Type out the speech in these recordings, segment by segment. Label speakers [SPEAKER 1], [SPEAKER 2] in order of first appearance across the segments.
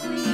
[SPEAKER 1] Bye.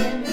[SPEAKER 1] Amen.